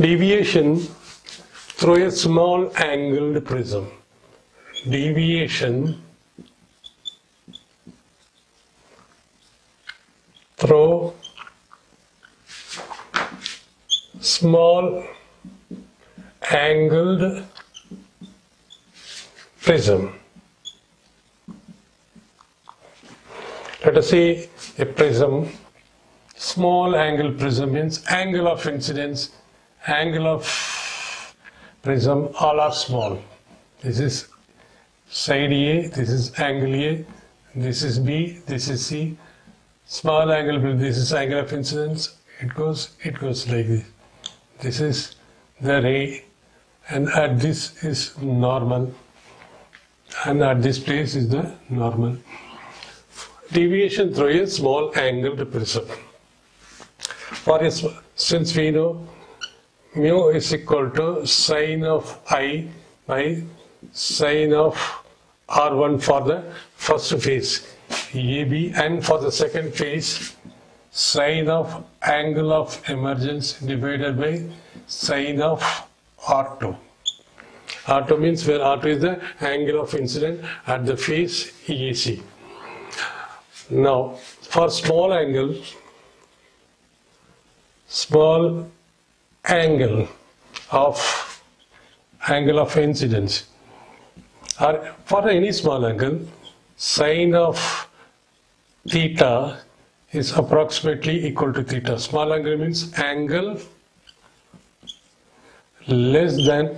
deviation through a small angled prism. Deviation through small angled prism. Let us say a prism, small angle prism means angle of incidence, angle of prism, all are small. This is side A, this is angle A, this is B, this is C. Small angle, this is angle of incidence. It goes, it goes like this. This is the ray, and at this is normal, and at this place is the normal. Deviation through a small angled prism. For a, since we know mu is equal to sine of i by sine of r1 for the first phase AB and for the second phase sine of angle of emergence divided by sine of R2. R2 means where R2 is the angle of incident at the phase EAC. Now, for small angle, small angle of angle of incidence, or for any small angle, sine of theta is approximately equal to theta. Small angle means angle less than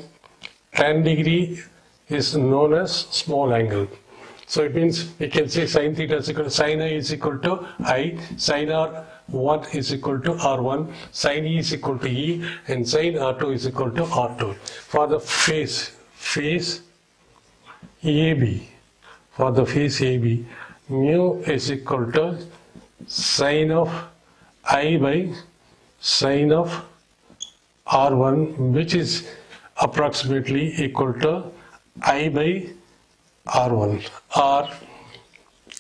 10 degree is known as small angle. So it means we can say sine theta is equal to sine i is equal to i, sine r1 is equal to r1, sine e is equal to e, and sine r2 is equal to r2. For the phase, phase AB, for the phase AB, mu is equal to sine of i by sine of r1 which is approximately equal to i by r1 r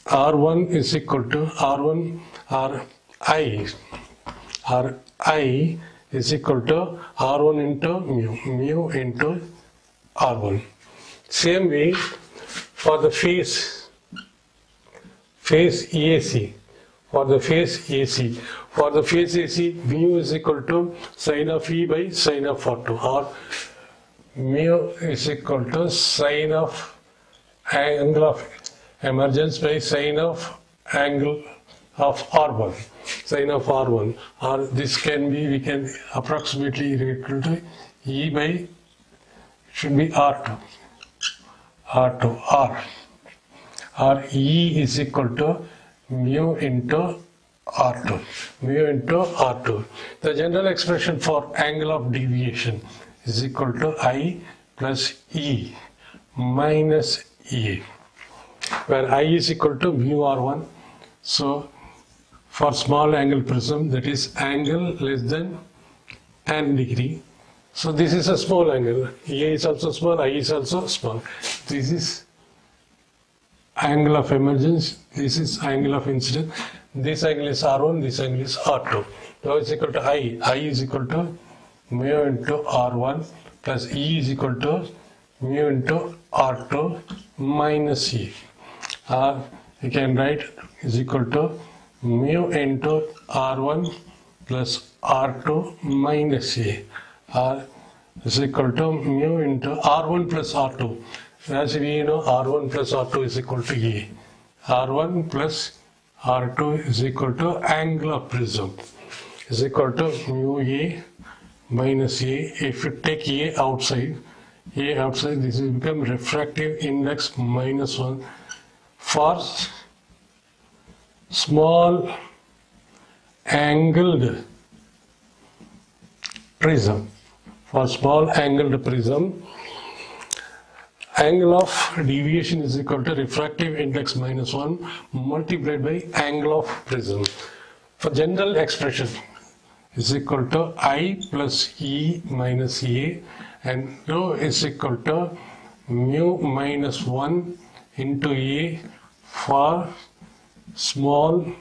r1 is equal to r1 r i r i is equal to r1 into mu mu into r1 same way for the phase phase EAC for the phase AC. For the phase AC, mu is equal to sine of E by sine of R2 or mu is equal to sine of angle of emergence by sine of angle of R1, sine of R1 or this can be, we can approximately equal to E by, should be R2, R2, R or E is equal to mu into R2, mu into R2. The general expression for angle of deviation is equal to I plus E minus E, where I is equal to mu R1. So for small angle prism, that is angle less than n degree. So this is a small angle. E is also small, I is also small. This is angle of emergence, this is angle of incidence, this angle is R1, this angle is R2. Now it's equal to I, I is equal to mu into R1 plus E is equal to mu into R2 minus E. Or you can write is equal to mu into R1 plus R2 minus E. Or is equal to mu into R1 plus R2. As we know, R1 plus R2 is equal to E. R1 plus R2 is equal to angle of prism is equal to mu A minus A. If you take A outside, A outside, this will become refractive index minus 1 for small angled prism. For small angled prism, angle of deviation is equal to refractive index minus 1 multiplied by angle of prism. For general expression is equal to I plus E minus A and rho is equal to mu minus 1 into A for small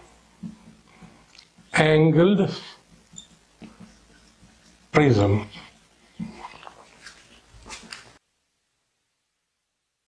angled prism.